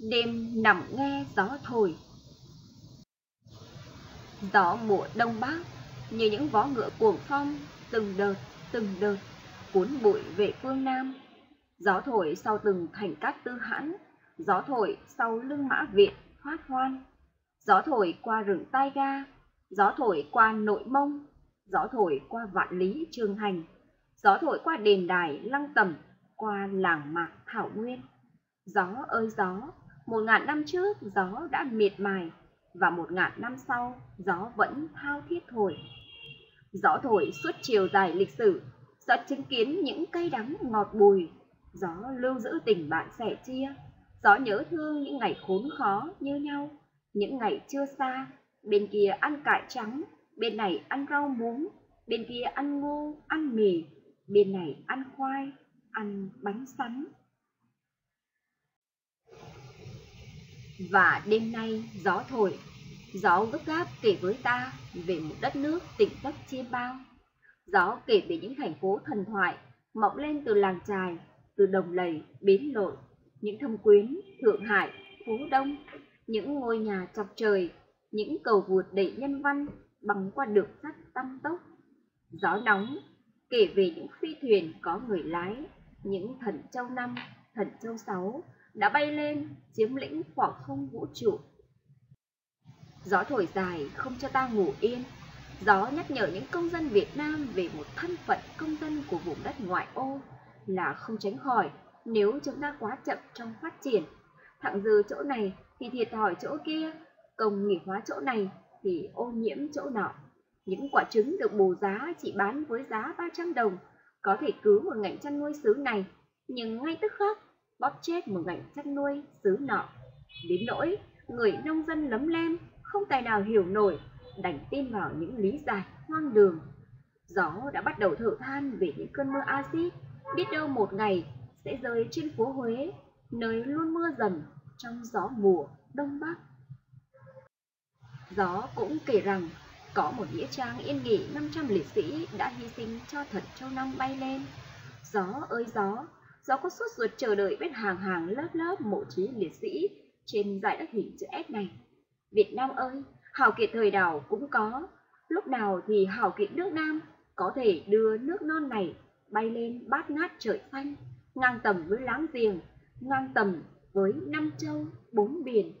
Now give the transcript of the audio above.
đêm nằm nghe gió thổi. Gió mùa đông bắc, như những vó ngựa cuồng phong, từng đợt từng đợt, cuốn bụi về phương nam. Gió thổi sau từng thành cát tư hãn, gió thổi sau lưng mã viện thoát hoan. Gió thổi qua rừng tai ga, gió thổi qua nội mông, gió thổi qua vạn lý trường hành, gió thổi qua đền đài lăng tầm qua làng mạc thảo nguyên. Gió ơi gió một ngàn năm trước, gió đã miệt mài, và một ngàn năm sau, gió vẫn thao thiết thổi. Gió thổi suốt chiều dài lịch sử gió chứng kiến những cây đắng ngọt bùi. Gió lưu giữ tình bạn sẻ chia, gió nhớ thương những ngày khốn khó như nhau. Những ngày chưa xa, bên kia ăn cải trắng, bên này ăn rau muống, bên kia ăn ngô, ăn mì, bên này ăn khoai, ăn bánh sắn và đêm nay gió thổi. Gió gấp gáp kể với ta về một đất nước tỉnh giấc chiêm bao. Gió kể về những thành phố thần thoại, mọc lên từ làng trài, từ đồng lầy, bến lội, những thâm quyến, thượng hải, phú đông, những ngôi nhà chọc trời, những cầu vượt đầy nhân văn băng qua đường sắt tăng tốc. Gió nóng kể về những phi thuyền có người lái, những thần châu năm, thần châu sáu đã bay lên, chiếm lĩnh khoảng không vũ trụ. Gió thổi dài, không cho ta ngủ yên. Gió nhắc nhở những công dân việt nam về một thân phận công dân của vùng đất ngoại ô là không tránh khỏi nếu chúng ta quá chậm trong phát triển. Thẳng dư chỗ này thì thiệt thòi chỗ kia, công nghiệp hóa chỗ này thì ô nhiễm chỗ nọ. Những quả trứng được bù giá chỉ bán với giá 300 đồng, có thể cứu một ngành chăn nuôi xứ này. Nhưng ngay tức khắc bóp chết một ngành chăn nuôi xứ nọ. Đến nỗi người nông dân lấm lem không tài nào hiểu nổi đành tin vào những lý giải hoang đường. Gió đã bắt đầu thở than về những cơn mưa axit biết đâu một ngày sẽ rơi trên phố huế nơi luôn mưa dầm trong gió mùa đông bắc. Gió cũng kể rằng có một nghĩa trang yên nghỉ 500 liệt sĩ đã hy sinh cho thật châu Năm bay lên. Gió ơi gió, do có suốt ruột chờ đợi bên hàng hàng lớp lớp mộ trí liệt sĩ trên dải đất hình chữ S này. Việt Nam ơi, hào kiệt thời đảo cũng có, lúc nào thì hào kiệt nước Nam có thể đưa nước non này bay lên bát ngát trời xanh, ngang tầm với láng giềng, ngang tầm với năm châu, bốn biển,